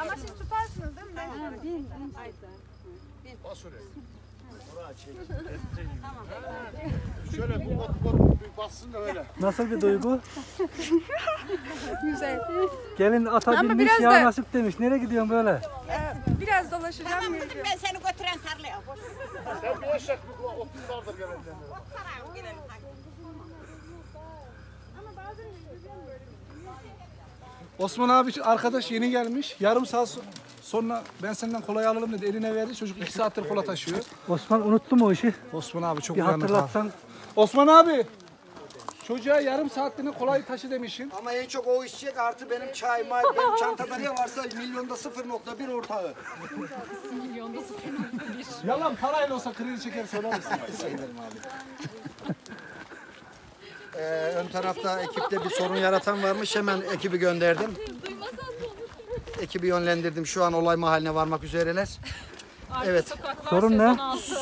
Ama siz tutarsınız değil mi? Bas oraya. Şöyle bir bot bot bir bassın da öyle. Nasıl bir duygu? Güzel. Gelin ata Ama binmiş biraz ya da- nasip demiş. Nereye gidiyorsun böyle? Ee, biraz dolaşacağım. Tamam kızım ben seni götüren tarlaya. Boş Sen bir eşek bir otuz vardır gelenlerinde. ver gidelim hadi. Osman abi arkadaş yeni gelmiş. Yarım saat so- sonra ben senden kolay alalım dedi. Eline verdi. Çocuk iki saattir kola taşıyor. Osman unuttu mu o işi? Osman abi çok Bir uyanık abi. hatırlatsan. Osman abi. Çocuğa yarım saatliğine kolay taşı demişsin. Ama en çok o içecek artı benim çay, may, benim çantada ne varsa milyonda 0.1 ortağı. Yalan parayla olsa kredi çeker söyler misin? Söylerim abi. Ee, ön tarafta ekipte bir sorun yaratan varmış. Hemen ekibi gönderdim. Ekibi yönlendirdim. Şu an olay mahalline varmak üzereler. Evet. Sorun ne?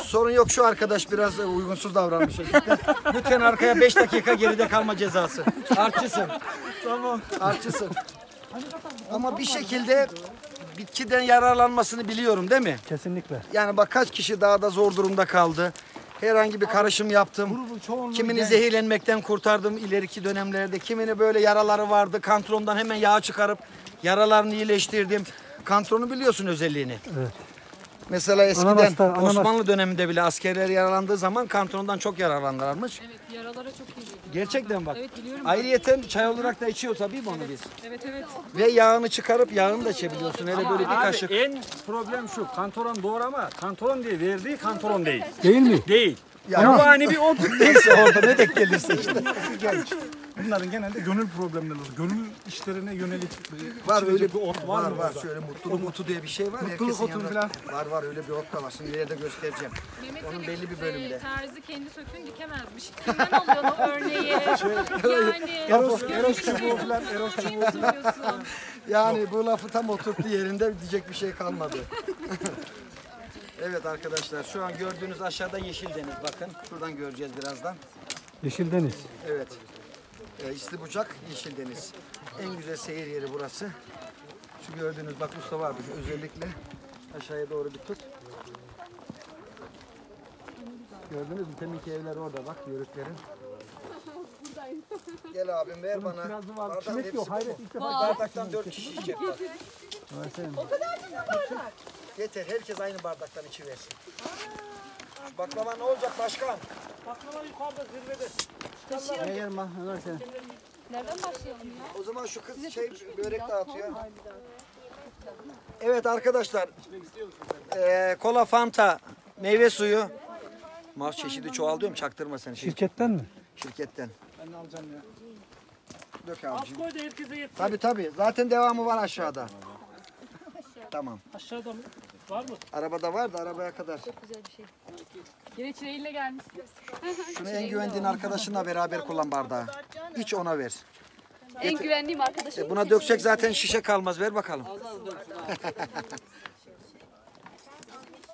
Sorun yok şu arkadaş biraz e, uygunsuz davranmış. ekipten. Lütfen arkaya 5 dakika geride kalma cezası. Artçısın. Tamam. Artçısın. Ama bir şekilde bitkiden yararlanmasını biliyorum değil mi? Kesinlikle. Yani bak kaç kişi daha da zor durumda kaldı. Herhangi bir karışım yaptım. Kimini zehirlenmekten kurtardım ileriki dönemlerde. Kimini böyle yaraları vardı. Kantrondan hemen yağ çıkarıp yaralarını iyileştirdim. Kantronu biliyorsun özelliğini. Evet. Mesela eskiden Ananas'ta, ananas- Osmanlı döneminde bile askerler yaralandığı zaman kantrondan çok yararlanırlarmış. Evet yaralara çok iyi. Gerçekten bak. Evet biliyorum. Ayrıyeten çay olarak da içiyor tabii bunu biz. Evet evet. Ve yağını çıkarıp yağını da içebiliyorsun. Hele böyle bir kaşık. Abi en problem şu. Kantoron doğru ama kantoron diye verdiği kantoron değil. Değil mi? Değil. Ya, Bu hani bir ot. neyse orada ne denk gelirse işte. Bunların genelde gönül problemleri olur. Gönül işlerine yönelik Var öyle bir ot var, Var mı? var şöyle mutluluk otu diye bir şey var. Mutluluk otu falan. Var var öyle bir ot da var. Şimdi ileride göstereceğim. Mehmet Onun belli bir e, bölümünde. terzi kendi söküğünü dikemezmiş. Kimden alıyorsun o örneği? yani. Eros, Eros çubuğu falan, Eros çubuğu. Söylüyorsun? Yani bu lafı tam oturttu yerinde diyecek bir şey kalmadı. evet arkadaşlar şu an gördüğünüz aşağıda yeşil deniz. Bakın şuradan göreceğiz birazdan. Yeşil Deniz. Evet. E, İsli Bucak Yeşil Deniz. En güzel seyir yeri burası. Şu gördüğünüz bak Mustafa abi özellikle aşağıya doğru bir tut. Gördünüz mü? Teminki evler orada bak yörüklerin. Gel abim ver bana. Kirazı var. Bardağın Çilek hepsi yok. bu Hayret mu? ilk defa. Bardaktan dört kişi içecek bak. Yeter herkes aynı bardaktan içiversin. Şu baklava ne olacak başkan? Ben? Ömer sen. Nereden başlayalım ya? O zaman şu kız şey börek dağıtıyor. Evet arkadaşlar. Eee kola, fanta, meyve suyu. Maz çeşidi çoğaltıyorum çaktırma sen şey, Şirketten mi? şirketten. Ben alacağım ya. Dök abicim. Koy da herkese yetsin. Tabi tabi zaten devamı var aşağıda. Tamam. Aşağıda mı? Var mı? Arabada var da arabaya kadar. Yine çileğiyle gelmişsin. Şunu en güvendiğin arkadaşınla beraber kullan bardağı. İç ona ver. En güvendiğim arkadaşım. E buna döksek zaten şişe kalmaz. Ver bakalım.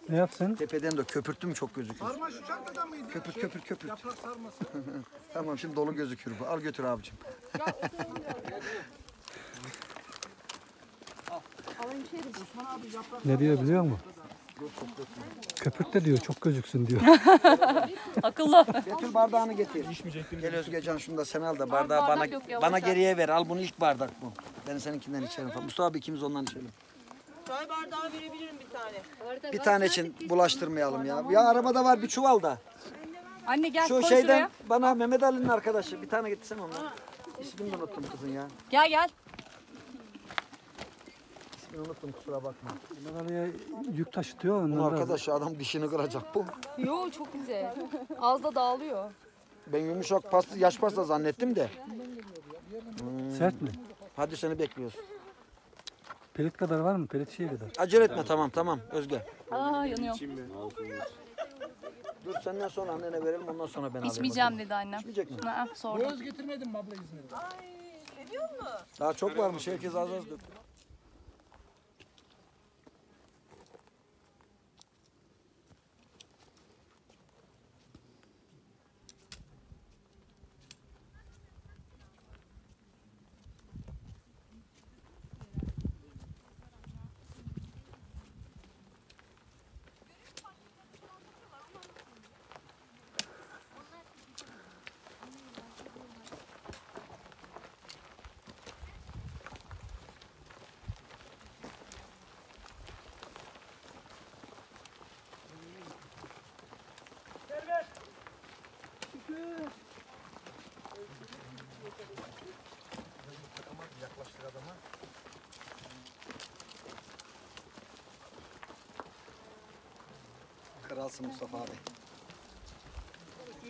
Ne yapsın? Tepeden de köpürttüm çok gözüküyor. Sarma şu çantadan mıydı? Köpürt köpürt köpürt. Yaprak sarması. Tamam şimdi dolu gözükür bu. Al götür abicim. Ne diyor biliyor musun? Köpürt de diyor çok gözüksün diyor. Akıllı. Getir bardağını getir. Gel Özgecan şunu da sen al da bardağı bardak bana yok ya, bana geriye ver. Al bunu ilk bardak bu. Ben seninkinden içerim falan. Mustafa abi ikimiz ondan içelim. Çay bardağı verebilirim bir tane. Bir tane için bulaştırmayalım ya. Ya arabada var bir çuval da. Anne gel Şu koy şeyden şuraya. bana Mehmet Ali'nin arkadaşı bir tane getirsene ondan. İsmini de unuttum kızın ya. Gel gel. İsmini unuttum kusura bakma. Bunlar oraya yük taşıtıyor. Bu Onlar da- arkadaş adam dişini kıracak bu. Yo çok güzel. Az da dağılıyor. Ben yumuşak pasta, yaş pasta zannettim de. Sert mi? Hadi seni bekliyoruz. Pelit kadar var mı? Pelit şey kadar. Acele etme tamam tamam Özge. Aa yanıyor. Dur senden sonra annene verelim ondan sonra ben alayım. İçmeyeceğim dedi annem. İçmeyecek mi? Aa, sordum. Göz getirmedin mi abla İzmir'e? Daha çok varmış herkes az az dök. Kalsın Mustafa abi.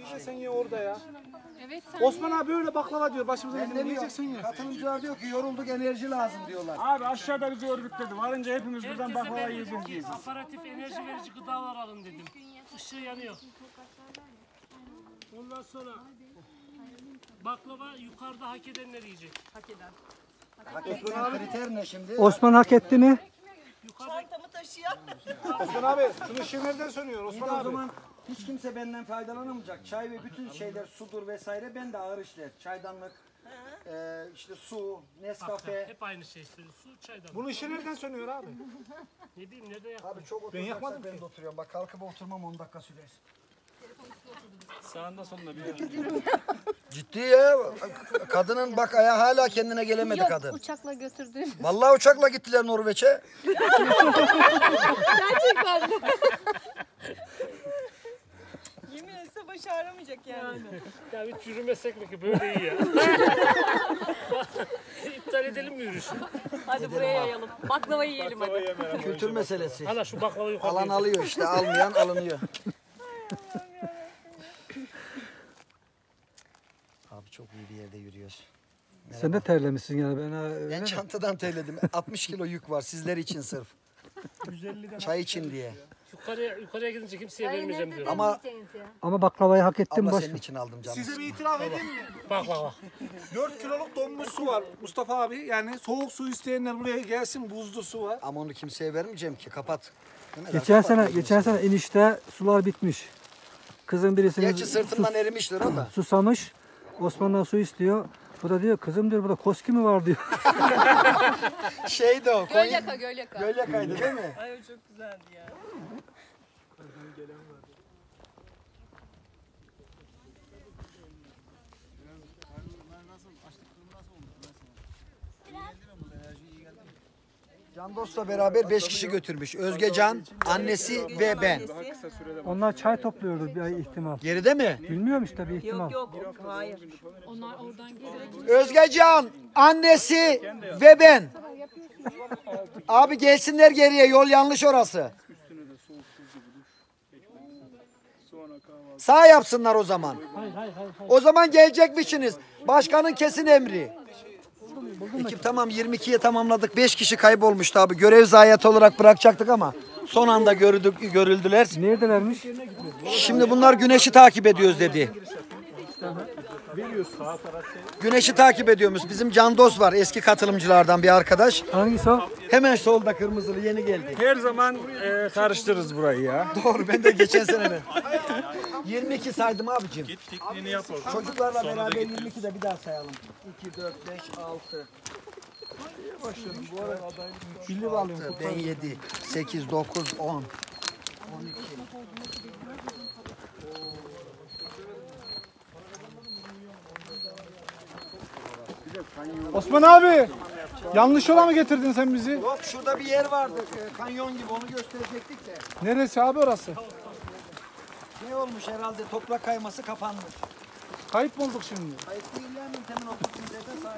İşte sen ye orada ya. Evet sen Osman abi öyle baklava diyor. Başımıza Ben ne? Yiyeceksin ya. Katılımcılar diyor ki yorulduk enerji lazım diyorlar. Abi aşağıda bizi örgütledi. Varınca hepimiz buradan Herkese baklava ben yiyeceğiz ki diyeceğiz. aparatif enerji verici gıdalar alın dedim. Işığı yanıyor. Ondan sonra baklava yukarıda hak edenler yiyecek. Hak ettiğin kriter ne şimdi? Osman hak etti mi? Çantamı taşıyan. Osman abi şunu ışığı nereden sönüyor İyi Osman de o abi? zaman hiç kimse benden faydalanamayacak. Çay ve bütün şeyler sudur vesaire ben de ağır işler. Çaydanlık, e, işte su, Nescafe. Hep aynı şey söylüyor. Su çaydan. Bunun ışığı nereden sönüyor abi? Ne bileyim nerede yak. Abi çok Ben yakmadım oturacaksak ben de oturuyorum. Bak kalkıp oturmam 10 dakika sürer. Sağında sonunda bir Ciddi ya. Kadının bak ayağı hala kendine gelemedi yok kadın. uçakla götürdüğüm. Vallahi uçakla gittiler Norveç'e. Yemin etse başı ağrımayacak yani. Ya hiç yürümesek mi ki böyle iyi ya. İptal edelim mi yürüyüşü? Hadi buraya yayalım. Baklava yiyelim hadi. Kültür meselesi. Hala şu baklava yukarı. Alan alıyor işte almayan alınıyor. Abi çok iyi bir yerde yürüyoruz. Sen de terlemişsin yani. Ben, öyle Ben mi? çantadan terledim. 60 kilo yük var sizler için sırf. Çay için diye. Yukarıya, yukarıya gidince kimseye vermeyeceğim diyor. Ama Ama baklavayı hak ettin abla baş. senin için aldım canım. Size bir itiraf edeyim mi? Bak bak bak. 4 kiloluk donmuş su var Mustafa abi. Yani soğuk su isteyenler buraya gelsin. Buzlu su var. Ama onu kimseye vermeyeceğim ki kapat. Geçen sene geçen sene inişte sular bitmiş. Kızın birisinin Gerçi sırtından erimiştir o da. susamış. Osman'dan su istiyor. Bu da diyor kızım diyor burada koski mi var diyor. Şeydi o. Konya... Gölyaka gölyaka. Gölyakaydı değil mi? Ay o çok güzeldi ya. Can Dost'la beraber 5 kişi götürmüş. Özgecan, annesi ve ben. Onlar çay topluyordu bir ay ihtimal. Geride mi? Bilmiyorum işte bir ihtimal. Yok yok hayır. Onlar oradan geliyor. Özgecan, annesi ve ben. Abi gelsinler geriye yol yanlış orası. Sağ yapsınlar o zaman. O zaman gelecekmişsiniz. Başkanın kesin emri. Ekip tamam 22'ye tamamladık. 5 kişi kaybolmuştu abi. Görev zayiatı olarak bırakacaktık ama son anda görüldük, görüldüler. Neredelermiş? Şimdi bunlar güneşi takip ediyoruz dedi. Güneşi takip ediyormuş. Bizim Can Dost var eski katılımcılardan bir arkadaş. Hangisi o? Hemen solda kırmızılı yeni geldi. Her zaman e, karıştırırız burayı ya. Doğru ben de geçen sene de. 22 saydım abicim. Çocuklarla beraber 22 de bir daha sayalım. 2, 4, 5, 6. Billi alıyorum. Ben 7, 8, 9, 10. 12. Osman abi. Yanlış yola mı getirdin sen bizi? Yok şurada bir yer vardı. e, Kanyon gibi onu gösterecektik de. Neresi abi orası? Ne olmuş herhalde toprak kayması kapanmış. Kayıp mı olduk şimdi? Kayıt değiller mi? Temin oturduğumuz yerden sağ.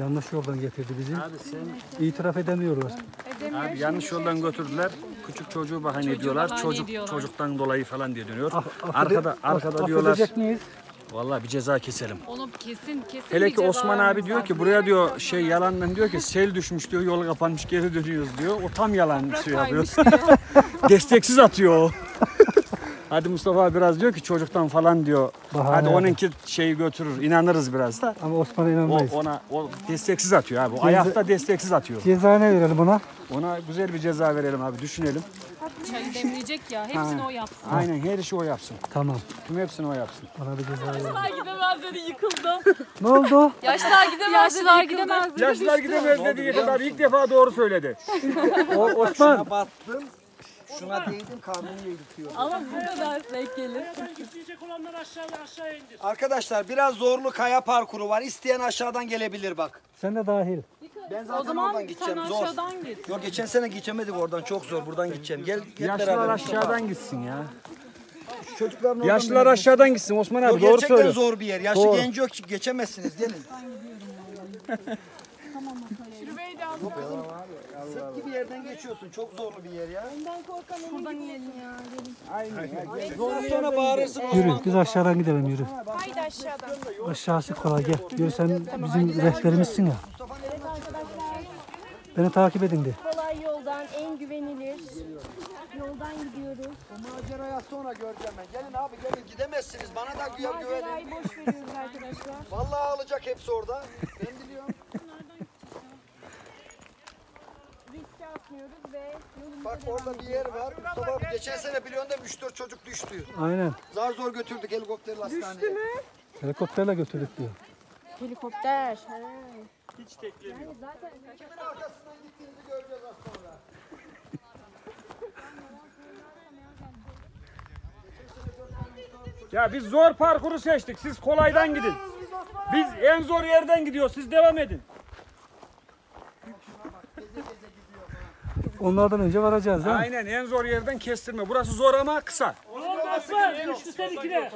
Yanlış yoldan getirdi bizi. İtiraf edemiyorlar. Abi yanlış yoldan götürdüler. Küçük çocuğu bahane ediyorlar. bahane Çocuk ediyorlar. çocuktan dolayı falan diye dönüyor. Affede- Arkada arkada aff- diyorlar. miyiz? Vallahi bir ceza keselim. Onu kesin kesin Hele ki Osman abi diyor ki buraya diyor şey yalandan diyor ki sel düşmüş diyor yol kapanmış geri dönüyoruz diyor. O tam yalan şey yapıyor. Desteksiz atıyor o. Hadi Mustafa biraz diyor ki çocuktan falan diyor. Bahane Hadi yapıyor. onunki şeyi götürür. inanırız biraz da. Ama Osman'a O inanmayız. ona o desteksiz atıyor abi. O ayakta desteksiz atıyor. Ceza ne verelim ona? Ona güzel bir ceza verelim abi düşünelim. Çayı demleyecek ya. Hepsini o yapsın. Aynen her işi o yapsın. Tamam. Tüm hepsini o yapsın. Ona bir ceza verelim. Yaşlılar gidemez dedi yıkıldı. Ne oldu? Yaşlılar gidemez Yaşlılar gidemez dedi. Yaşlılar gidemez dediği kadar ilk defa doğru söyledi. O, Osman. Şuna battım. Şuna değdim karnını yedirtiyor. Ama bu kadar denk gelir. Gidecek olanlar aşağı aşağı indir. Arkadaşlar biraz zorlu kaya parkuru var. İsteyen aşağıdan gelebilir bak. Sen de dahil. Ben zaten O zaman oradan sen gideceğim. Zor. aşağıdan git. Yok geçen sene geçemedik oradan çok zor. Buradan gideceğim. Gel hep Yaşlılar beraber. aşağıdan gitsin ya. Çocukların oradan Yaşlılar aşağıdan gitsin Osman Yok abi doğru gerçekten söylüyor. zor bir yer. Yaşlı Doğru. genç yok geçemezsiniz. Gelin. Sırt gibi yerden geçiyorsun. Çok zorlu bir yer ya. Şuradan inelim ya. Ondan sonra bağırırsın Yürü biz aşağıdan gidelim yürü. Haydi aşağıdan. Aşağısı kolay gel. Yürü sen bizim rehberimizsin ya. Beni takip edin de. Kolay yoldan en güvenilir yoldan gidiyoruz. Bu macerayı az sonra göreceğim ben. Gelin abi gelin gidemezsiniz. Bana da güya güvenin. Macerayı boş veriyoruz arkadaşlar. Vallahi alacak hepsi orada. Ben biliyorum. Atmıyoruz ve yolumuza Bak orada bir yer var. Mustafa abi geçen sene biliyorsun mi? 3-4 çocuk düştü. Aynen. Zar zor götürdük helikopterle hastaneye. Düştü mü? Helikopterle götürdük diyor. Helikopter. Hiç teklemiyor. Yani zaten Kimin arkasından gittiğimizi göreceğiz az sonra. Ya biz zor parkuru seçtik. Siz kolaydan gidin. Biz en zor yerden gidiyoruz. Siz devam edin. Onlardan önce varacağız değil mi? Aynen en zor yerden kestirme. Burası zor ama kısa. Olmazsa düştü seninkine.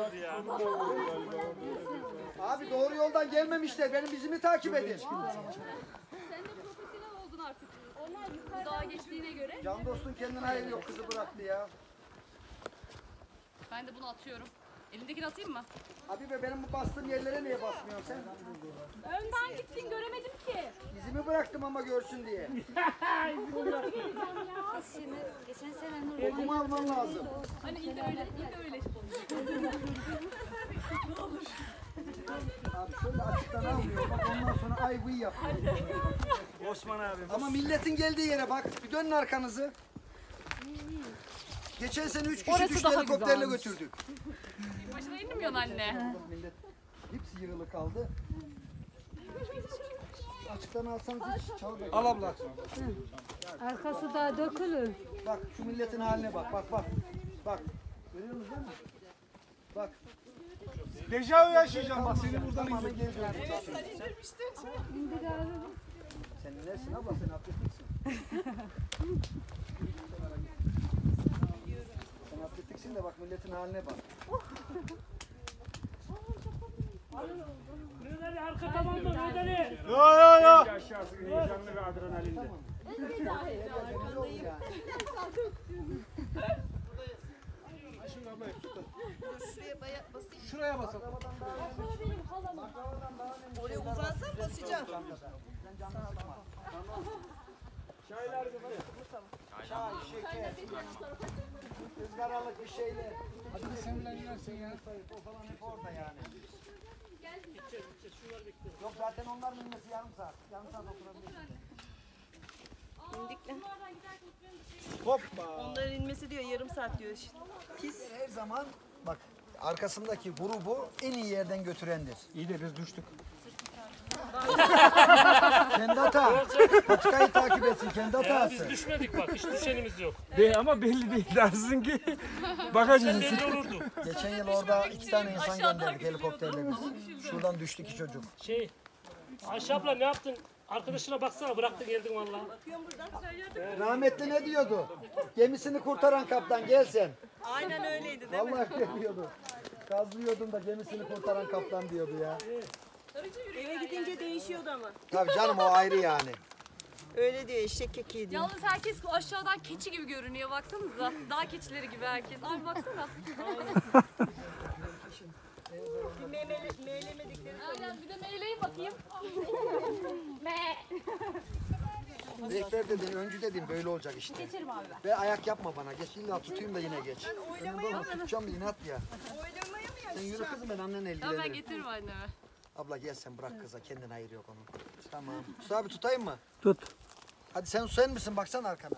Abi doğru yoldan gelmemişler. Benim bizimi takip edin. Sen de profesyonel oldun artık. Onlar yukarı dağa geçtiğine göre. Can dostun kendine hayır yok kızı bıraktı ya. Ben de bunu atıyorum. Elindekini atayım mı? Abi be benim bu bastığım yerlere niye basmıyorsun sen? Önden gittin göremedim ki. İzimi bıraktım ama görsün diye. Şimdi geçen sene Nur Okumu alman lazım. Hani ilk öyle, ilk öyle Abi şöyle açıktan almıyor. Bak ondan sonra ay vıy yap. Osman abi. Ama milletin geldiği yere bak. Bir dönün arkanızı. Geçen sene üç kişi Orası düştü helikopterle güzelmiş. götürdük. Başına inmiyorsun anne. Millet hepsi yığılı kaldı. Açıktan alsanız hiç çal Al abla. arkası da dökülür. Bak şu milletin haline bak bak bak. Bak. Görüyor musunuz değil mi? Bak. Dejavu yaşayacağım bak seni buradan Tamamen indir. geri döndük. Sen inersin abla sen atletiksin. sen atletiksin de bak milletin haline bak. Ödeli arka tamamda ödeli. Yo yo yo. Aşağısı heyecanlı ve adrenalinde. Temiz oldu yani. Şuraya basalım. Oraya uzansan basacağım. Çay, şeker, ızgaralık bir şeyler. Hadi sen bile inersin ya. O falan hep orada yani. Yok zaten onların inmesi yarım saat. Yarım saat oturabilirsin. Hoppa. Onların inmesi diyor yarım saat diyor. Pis. Her zaman bak arkasındaki grubu en iyi yerden götürendir. İyi de biz düştük. Kendi hata. Patikayı takip etsin kendi Ya biz hatası. düşmedik bak. Hiç düşenimiz yok. Be ama belli değil dersin ki. Bakacağız. Belli olurdu. Geçen yıl orada iki tane insan gönderdik helikopterle biz. Şuradan düştü iki çocuk. Şey. Ayşe abla ne yaptın? Arkadaşına baksana bıraktı geldin valla. Rahmetli ne diyordu? Gemisini kurtaran kaptan gel sen. Aynen öyleydi değil mi? Vallahi diyordu. Gazlıyordum da gemisini kurtaran kaptan diyordu ya. Eve gidince değişiyordu ama. Tabii canım o ayrı yani. Öyle diyor eşek kekiği diyor. Yalnız herkes aşağıdan keçi gibi görünüyor baksanıza. Dağ keçileri gibi herkes. Abi baksana. Memeli, meylemedikleri Aynen bir de meyleyin bakayım. Rehber dedin, öncü dedin böyle olacak işte. Geçerim abi ben. Ve ayak yapma bana. Geç illa tutayım da yine geç. Önümde olma tutacağım da inat ya. oylamayı mı Sen yürü kızım ben annenle Tamam ben getiririm anneme. Abla gel sen bırak kıza kendine hayır yok onun. Tamam. Mustafa abi tutayım mı? Tut. Hadi sen sen misin baksana arkana.